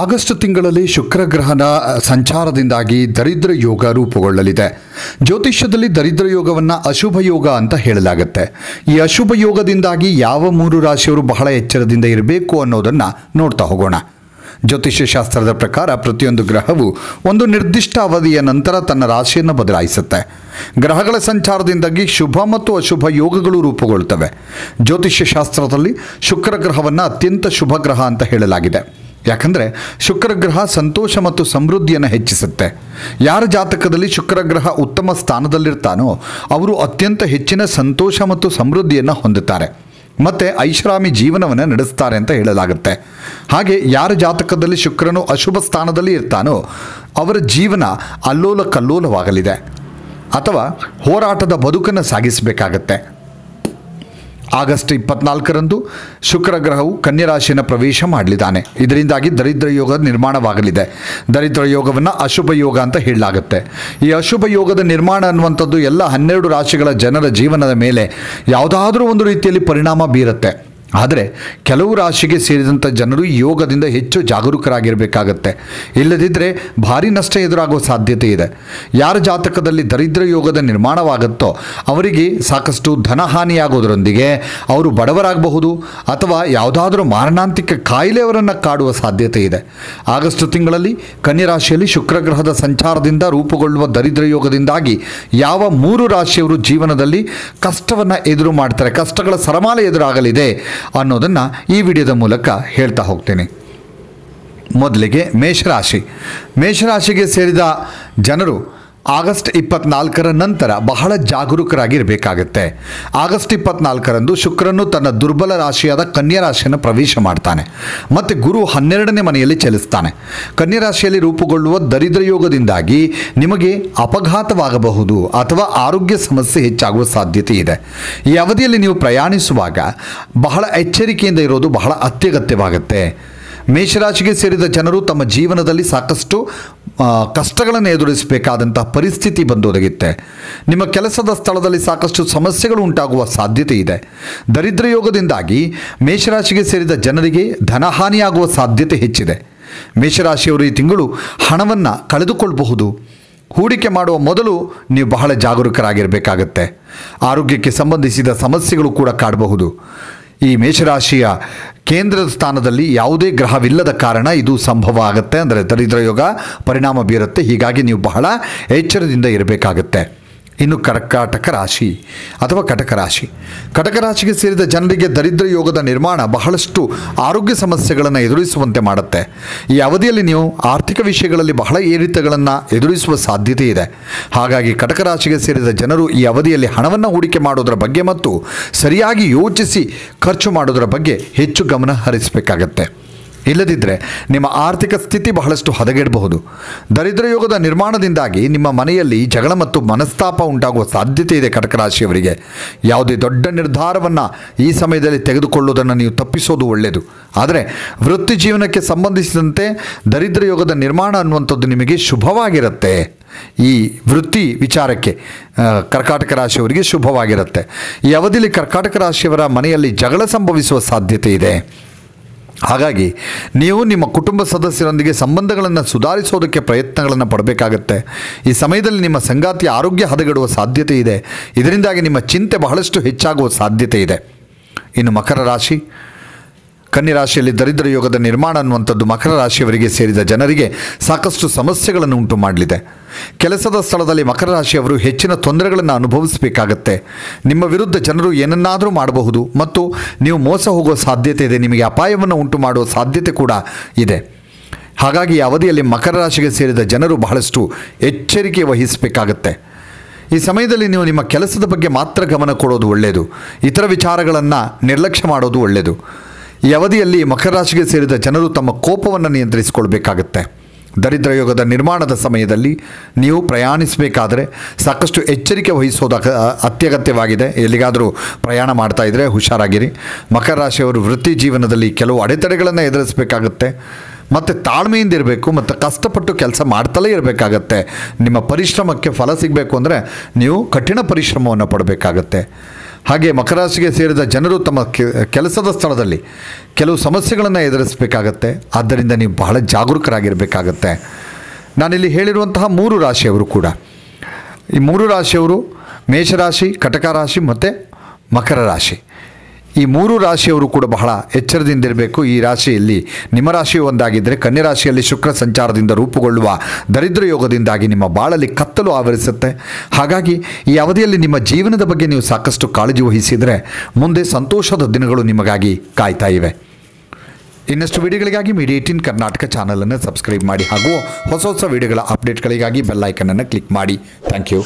August ತಿಂಗಳಲ್ಲಿ ಶುಕ್ರ ಗ್ರಹದ ಸಂಚಾರದಿಂದಾಗಿ ದರಿದ್ರ ಯೋಗ ರೂಪುಗೊಳ್ಳಲಿದೆ. ಜ್ಯೋತಿಷ್ಯದಲ್ಲಿ ದರಿದ್ರ ಯೋಗವನ್ನು ಅಶುಭ ಯೋಗ ಅಂತ ಹೇಳಲಾಗುತ್ತೆ. ಈ ಅಶುಭ ಯೋಗದಿಂದಾಗಿ ಯಾವ ಮೂರು ರಾಶಿಯವರು ಬಹಳ ಎಚ್ಚರದಿಂದ ಇರಬೇಕು ಅನ್ನೋದನ್ನು ನೋಡ್ತಾ ಹೋಗೋಣ. ಜ್ಯೋತಿಷ್ಯ ಶಾಸ್ತ್ರದ ಪ್ರಕಾರ ಪ್ರತಿಯೊಂದು ಗ್ರಹವು ಒಂದು ನಿರ್ದಿಷ್ಟ ಅವಧಿಯ ನಂತರ ತನ್ನ ರಾಶಿಯನ್ನು ಬದಲಾಯಿಸುತ್ತೆ. ಗ್ರಹಗಳ ಸಂಚಾರದಿಂದಾಗಿ ಶುಭ ಮತ್ತು ಅಶುಭ ಯೋಗಗಳು ರೂಪುಗೊಳ್ಳುತ್ತವೆ ಜ್ಯೋತಿಷ್ಯ ಶಾಸ್ತ್ರದಲ್ಲಿ ಶುಕ್ರ ಗ್ರಹವನ್ನು ಅತ್ಯಂತ ಶುಭ ಗ್ರಹ ಅಂತ ಹೇಳಲಾಗಿದೆ. ಯಾಕಂದರೆ ಶುಕ್ರಗ್ರಹ ಸಂತೋಷ ಮತ್ತು ಸಮೃದ್ಧಿಯನ್ನು ಹೆಚ್ಚಿಸುತ್ತೆ. ಯಾರ ಜಾತಕದಲ್ಲಿ ಶುಕ್ರಗ್ರಹ ಉತ್ತಮ ಸ್ಥಾನದಲ್ಲಿರ್ತಾನೋ ಅವರು ಅತ್ಯಂತ ಹೆಚ್ಚಿನ ಸಂತೋಷ ಮತ್ತು ಸಮೃದ್ಧಿಯನ್ನು ಹೊಂದುತ್ತಾರೆ. ಮತ್ತು ಐಷಾರಾಮಿ ಜೀವನವನ್ನು ನಡೆಸ್ತಾರೆ ಅಂತ ಹೇಳಲಾಗುತ್ತೆ. ಹಾಗೆ ಯಾರ ಜಾತಕದಲ್ಲಿ ಶುಕ್ರನು ಅಶುಭ ಸ್ಥಾನದಲ್ಲಿ ಇರ್ತಾನೋ ಅವರ ಜೀವನ ಅಲ್ಲೋಲ ಕಲ್ಲೋಲವಾಗಲಿದೆ ಅಥವಾ ಹೋರಾಟದ ಬದುಕನ್ನು ಸಾಗಿಸಬೇಕಾಗತ್ತೆ. ಆಗಸ್ಟ್ ಇಪ್ಪತ್ನಾಲ್ಕರಂದು ಶುಕ್ರ ಗ್ರಹವು ಕನ್ಯರಾಶಿಯನ್ನು ಪ್ರವೇಶ ಮಾಡಲಿದ್ದಾನೆ. ಇದರಿಂದಾಗಿ ದರಿದ್ರ ಯೋಗ ನಿರ್ಮಾಣವಾಗಲಿದೆ. ದರಿದ್ರ ಯೋಗವನ್ನು ಅಶುಭ ಯೋಗ ಅಂತ ಹೇಳಲಾಗುತ್ತೆ. ಈ ಅಶುಭ ಯೋಗದ ನಿರ್ಮಾಣ ಅನ್ನುವಂಥದ್ದು ಎಲ್ಲ ಹನ್ನೆರಡು ರಾಶಿಗಳ ಜನರ ಜೀವನದ ಮೇಲೆ ಯಾವುದಾದ್ರೂ ಒಂದು ರೀತಿಯಲ್ಲಿ ಪರಿಣಾಮ ಬೀರುತ್ತೆ. ಆದರೆ ಕೆಲವು ರಾಶಿಗೆ ಸೇರಿದಂಥ ಜನರು ಯೋಗದಿಂದ ಹೆಚ್ಚು ಜಾಗರೂಕರಾಗಿರಬೇಕಾಗತ್ತೆ. ಇಲ್ಲದಿದ್ದರೆ ಭಾರಿ ನಷ್ಟ ಎದುರಾಗುವ ಸಾಧ್ಯತೆ ಇದೆ. ಯಾರ ಜಾತಕದಲ್ಲಿ ದರಿದ್ರ ಯೋಗದ ನಿರ್ಮಾಣವಾಗುತ್ತೋ ಅವರಿಗೆ ಸಾಕಷ್ಟು ಧನಹಾನಿಯಾಗೋದರೊಂದಿಗೆ ಅವರು ಬಡವರಾಗಬಹುದು ಅಥವಾ ಯಾವುದಾದರೂ ಮಾರಣಾಂತಿಕ ಕಾಯಿಲೆ ಅವರನ್ನು ಕಾಡುವ ಸಾಧ್ಯತೆ ಇದೆ. ಆಗಸ್ಟ್ ತಿಂಗಳಲ್ಲಿ ಕನ್ಯಾ ರಾಶಿಯಲ್ಲಿ ಶುಕ್ರ ಗ್ರಹದ ಸಂಚಾರದಿಂದ ರೂಪುಗೊಳ್ಳುವ ದರಿದ್ರ ಯೋಗದಿಂದಾಗಿ ಯಾವ ಮೂರು ರಾಶಿಯವರು ಜೀವನದಲ್ಲಿ ಕಷ್ಟವನ್ನು ಎದುರು ಮಾಡ್ತಾರೆ, ಕಷ್ಟಗಳ ಸರಮಾಲೆ ಎದುರಾಗಲಿದೆ ಅನ್ನೋದನ್ನು ಈ ವಿಡಿಯೋದ ಮೂಲಕ ಹೇಳ್ತಾ ಹೋಗ್ತೇನೆ. ಮೊದಲಿಗೆ ಮೇಷರಾಶಿ. ಮೇಷರಾಶಿಗೆ ಸೇರಿದ ಜನರು ಆಗಸ್ಟ್ ಇಪ್ಪತ್ನಾಲ್ಕರ ನಂತರ ಬಹಳ ಜಾಗರೂಕರಾಗಿರಬೇಕಾಗತ್ತೆ. ಆಗಸ್ಟ್ ಇಪ್ಪತ್ನಾಲ್ಕರಂದು ಶುಕ್ರನು ತನ್ನ ದುರ್ಬಲ ರಾಶಿಯಾದ ಕನ್ಯಾ ರಾಶಿಯನ್ನು ಪ್ರವೇಶ ಮಾಡ್ತಾನೆ. ಮತ್ತು ಗುರು ಹನ್ನೆರಡನೇ ಮನೆಯಲ್ಲಿ ಚಲಿಸ್ತಾನೆ. ಕನ್ಯಾ ರಾಶಿಯಲ್ಲಿ ರೂಪುಗೊಳ್ಳುವ ದರಿದ್ರ ಯೋಗದಿಂದಾಗಿ ನಿಮಗೆ ಅಪಘಾತವಾಗಬಹುದು ಅಥವಾ ಆರೋಗ್ಯ ಸಮಸ್ಯೆ ಹೆಚ್ಚಾಗುವ ಸಾಧ್ಯತೆ ಇದೆ ಈ ಅವಧಿಯಲ್ಲಿ ನೀವು ಪ್ರಯಾಣಿಸುವಾಗ ಬಹಳ ಎಚ್ಚರಿಕೆಯಿಂದ ಇರೋದು ಬಹಳ ಅತ್ಯಗತ್ಯವಾಗುತ್ತೆ. ಮೇಷರಾಶಿಗೆ ಸೇರಿದ ಜನರು ತಮ್ಮ ಜೀವನದಲ್ಲಿ ಸಾಕಷ್ಟು ಕಷ್ಟಗಳನ್ನು ಎದುರಿಸಬೇಕಾದಂತಹ ಪರಿಸ್ಥಿತಿ ಬಂದೊದಗುತ್ತೆ. ನಿಮ್ಮ ಕೆಲಸದ ಸ್ಥಳದಲ್ಲಿ ಸಾಕಷ್ಟು ಸಮಸ್ಯೆಗಳು ಉಂಟಾಗುವ ಸಾಧ್ಯತೆ ಇದೆ. ದರಿದ್ರ ಯೋಗದಿಂದಾಗಿ ಮೇಷರಾಶಿಗೆ ಸೇರಿದ ಜನರಿಗೆ ಧನಹಾನಿಯಾಗುವ ಸಾಧ್ಯತೆ ಹೆಚ್ಚಿದೆ. ಮೇಷರಾಶಿಯವರು ಈ ತಿಂಗಳು ಹಣವನ್ನು ಕಳೆದುಕೊಳ್ಳಬಹುದು ಹೂಡಿಕೆ ಮಾಡುವ ಮೊದಲು ನೀವು ಬಹಳ ಜಾಗರೂಕರಾಗಿರಬೇಕಾಗತ್ತೆ. ಆರೋಗ್ಯಕ್ಕೆ ಸಂಬಂಧಿಸಿದ ಸಮಸ್ಯೆಗಳು ಕೂಡ ಕಾಡಬಹುದು. ಈ ಮೇಷರಾಶಿಯ ಕೇಂದ್ರದ ಸ್ಥಾನದಲ್ಲಿ ಯಾವುದೇ ಗ್ರಹವಿಲ್ಲದ ಕಾರಣ ಇದು ಸಂಭವ ಆಗುತ್ತೆ. ಅಂದರೆ ದರಿದ್ರ ಯೋಗ ಪರಿಣಾಮ ಬೀರುತ್ತೆ. ಹೀಗಾಗಿ ನೀವು ಬಹಳ ಎಚ್ಚರದಿಂದ ಇರಬೇಕಾಗತ್ತೆ. ಇನ್ನು ಕರ್ಕಾಟಕ ರಾಶಿ ಅಥವಾ ಕಟಕ ರಾಶಿ. ಕಟಕ ರಾಶಿಗೆ ಸೇರಿದ ಜನರಿಗೆ ದರಿದ್ರ ಯೋಗದ ನಿರ್ಮಾಣ ಬಹಳಷ್ಟು ಆರೋಗ್ಯ ಸಮಸ್ಯೆಗಳನ್ನು ಎದುರಿಸುವಂತೆ ಮಾಡುತ್ತೆ. ಈ ಅವಧಿಯಲ್ಲಿ ನೀವು ಆರ್ಥಿಕ ವಿಷಯಗಳಲ್ಲಿ ಬಹಳ ಏರಿತಗಳನ್ನು ಎದುರಿಸುವ ಸಾಧ್ಯತೆ ಇದೆ. ಹಾಗಾಗಿ ಕಟಕ ರಾಶಿಗೆ ಸೇರಿದ ಜನರು ಈ ಅವಧಿಯಲ್ಲಿ ಹಣವನ್ನು ಹೂಡಿಕೆ ಮಾಡೋದರ ಬಗ್ಗೆ ಮತ್ತು ಸರಿಯಾಗಿ ಯೋಚಿಸಿ ಖರ್ಚು ಮಾಡೋದರ ಬಗ್ಗೆ ಹೆಚ್ಚು ಗಮನ ಹರಿಸಬೇಕಾಗತ್ತೆ. ಇಲ್ಲದಿದ್ದರೆ ನಿಮ್ಮ ಆರ್ಥಿಕ ಸ್ಥಿತಿ ಬಹಳಷ್ಟು ಹದಗೆಡಬಹುದು. ದರಿದ್ರ ಯೋಗದ ನಿರ್ಮಾಣದಿಂದಾಗಿ ನಿಮ್ಮ ಮನೆಯಲ್ಲಿ ಜಗಳ ಮತ್ತು ಮನಸ್ತಾಪ ಉಂಟಾಗುವ ಸಾಧ್ಯತೆ ಇದೆ ಕಟಕ ರಾಶಿಯವರಿಗೆ ಯಾವುದೇ ದೊಡ್ಡ ನಿರ್ಧಾರವನ್ನು ಈ ಸಮಯದಲ್ಲಿ ತೆಗೆದುಕೊಳ್ಳುವುದನ್ನು ನೀವು ತಪ್ಪಿಸೋದು ಒಳ್ಳೆಯದು. ಆದರೆ ವೃತ್ತಿ ಜೀವನಕ್ಕೆ ಸಂಬಂಧಿಸಿದಂತೆ ದರಿದ್ರ ಯೋಗದ ನಿರ್ಮಾಣ ಅನ್ನುವಂಥದ್ದು ನಿಮಗೆ ಶುಭವಾಗಿರುತ್ತೆ. ಈ ವೃತ್ತಿ ವಿಚಾರಕ್ಕೆ ಕರ್ಕಾಟಕ ರಾಶಿಯವರಿಗೆ ಶುಭವಾಗಿರುತ್ತೆ. ಈ ಅವಧಿಯಲ್ಲಿ ಕರ್ಕಾಟಕ ರಾಶಿಯವರ ಮನೆಯಲ್ಲಿ ಜಗಳ ಸಂಭವಿಸುವ ಸಾಧ್ಯತೆ ಇದೆ. ಹಾಗಾಗಿ ನೀವು ನಿಮ್ಮ ಕುಟುಂಬ ಸದಸ್ಯರೊಂದಿಗೆ ಸಂಬಂಧಗಳನ್ನು ಸುಧಾರಿಸೋದಕ್ಕೆ ಪ್ರಯತ್ನಗಳನ್ನು ಪಡಬೇಕಾಗತ್ತೆ. ಈ ಸಮಯದಲ್ಲಿ ನಿಮ್ಮ ಸಂಗಾತಿಯ ಆರೋಗ್ಯ ಹದಗೆಡುವ ಸಾಧ್ಯತೆ ಇದೆ. ಇದರಿಂದಾಗಿ ನಿಮ್ಮ ಚಿಂತೆ ಬಹಳಷ್ಟು ಹೆಚ್ಚಾಗುವ ಸಾಧ್ಯತೆ ಇದೆ. ಇನ್ನು ಮಕರ ರಾಶಿ ಕನ್ಯಾ ರಾಶಿಯಲ್ಲಿ ದರಿದ್ರ ಯೋಗದ ನಿರ್ಮಾಣ ಅನ್ನುವಂಥದ್ದು ಮಕರ ರಾಶಿಯವರಿಗೆ ಸೇರಿದ ಜನರಿಗೆ ಸಾಕಷ್ಟು ಸಮಸ್ಯೆಗಳನ್ನು ಉಂಟು ಮಾಡಲಿದೆ. ಕೆಲಸದ ಸ್ಥಳದಲ್ಲಿ ಮಕರ ರಾಶಿಯವರು ಹೆಚ್ಚಿನ ತೊಂದರೆಗಳನ್ನು ಅನುಭವಿಸಬೇಕಾಗತ್ತೆ. ನಿಮ್ಮ ವಿರುದ್ಧ ಜನರು ಏನನ್ನಾದರೂ ಮಾಡಬಹುದು ಮತ್ತು ನೀವು ಮೋಸ ಹೋಗುವ ಸಾಧ್ಯತೆ ಇದೆ, ನಿಮಗೆ ಅಪಾಯವನ್ನು ಉಂಟು ಮಾಡುವ ಸಾಧ್ಯತೆ ಕೂಡ ಇದೆ. ಹಾಗಾಗಿ ಅವಧಿಯಲ್ಲಿ ಮಕರ ರಾಶಿಗೆ ಸೇರಿದ ಜನರು ಬಹಳಷ್ಟು ಎಚ್ಚರಿಕೆ ವಹಿಸಬೇಕಾಗತ್ತೆ. ಈ ಸಮಯದಲ್ಲಿ ನೀವು ನಿಮ್ಮ ಕೆಲಸದ ಬಗ್ಗೆ ಮಾತ್ರ ಗಮನ ಕೊಡೋದು ಒಳ್ಳೆಯದು. ಇತರ ವಿಚಾರಗಳನ್ನು ನಿರ್ಲಕ್ಷ್ಯ ಮಾಡೋದು ಒಳ್ಳೆಯದು. ಈ ಅವಧಿಯಲ್ಲಿ ಮಕರ ರಾಶಿಗೆ ಸೇರಿದ ಜನರು ತಮ್ಮ ಕೋಪವನ್ನು ನಿಯಂತ್ರಿಸಿಕೊಳ್ಬೇಕಾಗತ್ತೆ. ದರಿದ್ರ ಯೋಗದ ನಿರ್ಮಾಣದ ಸಮಯದಲ್ಲಿ ನೀವು ಪ್ರಯಾಣಿಸಬೇಕಾದರೆ ಸಾಕಷ್ಟು ಎಚ್ಚರಿಕೆ ವಹಿಸೋದು ಅತ್ಯಗತ್ಯವಾಗಿದೆ. ಎಲ್ಲಿಗಾದರೂ ಪ್ರಯಾಣ ಮಾಡ್ತಾ ಇದ್ದರೆ ಹುಷಾರಾಗಿರಿ. ಮಕರ ರಾಶಿಯವರು ವೃತ್ತಿ ಜೀವನದಲ್ಲಿ ಕೆಲವು ಅಡೆತಡೆಗಳನ್ನು ಎದುರಿಸಬೇಕಾಗುತ್ತೆ. ಮತ್ತು ತಾಳ್ಮೆಯಿಂದ ಇರಬೇಕು, ಮತ್ತು ಕಷ್ಟಪಟ್ಟು ಕೆಲಸ ಮಾಡ್ತಲೇ ಇರಬೇಕಾಗತ್ತೆ. ನಿಮ್ಮ ಪರಿಶ್ರಮಕ್ಕೆ ಫಲ ಸಿಗಬೇಕು ಅಂದರೆ ನೀವು ಕಠಿಣ ಪರಿಶ್ರಮವನ್ನು ಪಡಬೇಕಾಗತ್ತೆ. ಹಾಗೆ ಮಕರ ರಾಶಿಗೆ ಸೇರಿದ ಜನರು ತಮ್ಮ ಕೆಲಸದ ಸ್ಥಳದಲ್ಲಿ ಕೆಲವು ಸಮಸ್ಯೆಗಳನ್ನು ಎದುರಿಸಬೇಕಾಗತ್ತೆ. ಆದ್ದರಿಂದ ನೀವು ಬಹಳ ಜಾಗರೂಕರಾಗಿರಬೇಕಾಗತ್ತೆ. ನಾನಿಲ್ಲಿ ಹೇಳಿರುವಂತಹ ಮೂರು ರಾಶಿಯವರು ಕೂಡ. ಈ ಮೂರು ರಾಶಿಯವರು ಮೇಷರಾಶಿ, ಕಟಕ ರಾಶಿ ಮತ್ತು ಮಕರ ರಾಶಿ. ಈ ಮೂರು ರಾಶಿಯವರು ಕೂಡ ಬಹಳ ಎಚ್ಚರದಿಂದಿರಬೇಕು. ಈ ರಾಶಿಯಲ್ಲಿ ನಿಮ್ಮ ರಾಶಿ ಒಂದಾಗಿದ್ದರೆ ಕನ್ಯಾ ರಾಶಿಯಲ್ಲಿ ಶುಕ್ರ ಸಂಚಾರದಿಂದ ರೂಪುಗೊಳ್ಳುವ ದರಿದ್ರ ಯೋಗದಿಂದಾಗಿ ನಿಮ್ಮ ಬಾಳಲ್ಲಿ ಕತ್ತಲು ಆವರಿಸುತ್ತೆ. ಹಾಗಾಗಿ ಈ ಅವಧಿಯಲ್ಲಿ ನಿಮ್ಮ ಜೀವನದ ಬಗ್ಗೆ ನೀವು ಸಾಕಷ್ಟು ಕಾಳಜಿ ವಹಿಸಿದರೆ ಮುಂದೆ ಸಂತೋಷದ ದಿನಗಳು ನಿಮಗಾಗಿ ಕಾಯ್ತಾ ಇವೆ. ಇನ್ನಷ್ಟು ವಿಡಿಯೋಗಳಿಗಾಗಿ ಮೀಡಿಯಾ ಏಟೀನ್ ಕರ್ನಾಟಕ ಚಾನಲನ್ನು ಸಬ್ಸ್ಕ್ರೈಬ್ ಮಾಡಿ ಹಾಗೂ ಹೊಸ ಹೊಸ ವಿಡಿಯೋಗಳ ಅಪ್ಡೇಟ್ಗಳಿಗಾಗಿ ಬೆಲ್ಲೈಕನನ್ನು ಕ್ಲಿಕ್ ಮಾಡಿ. Thank you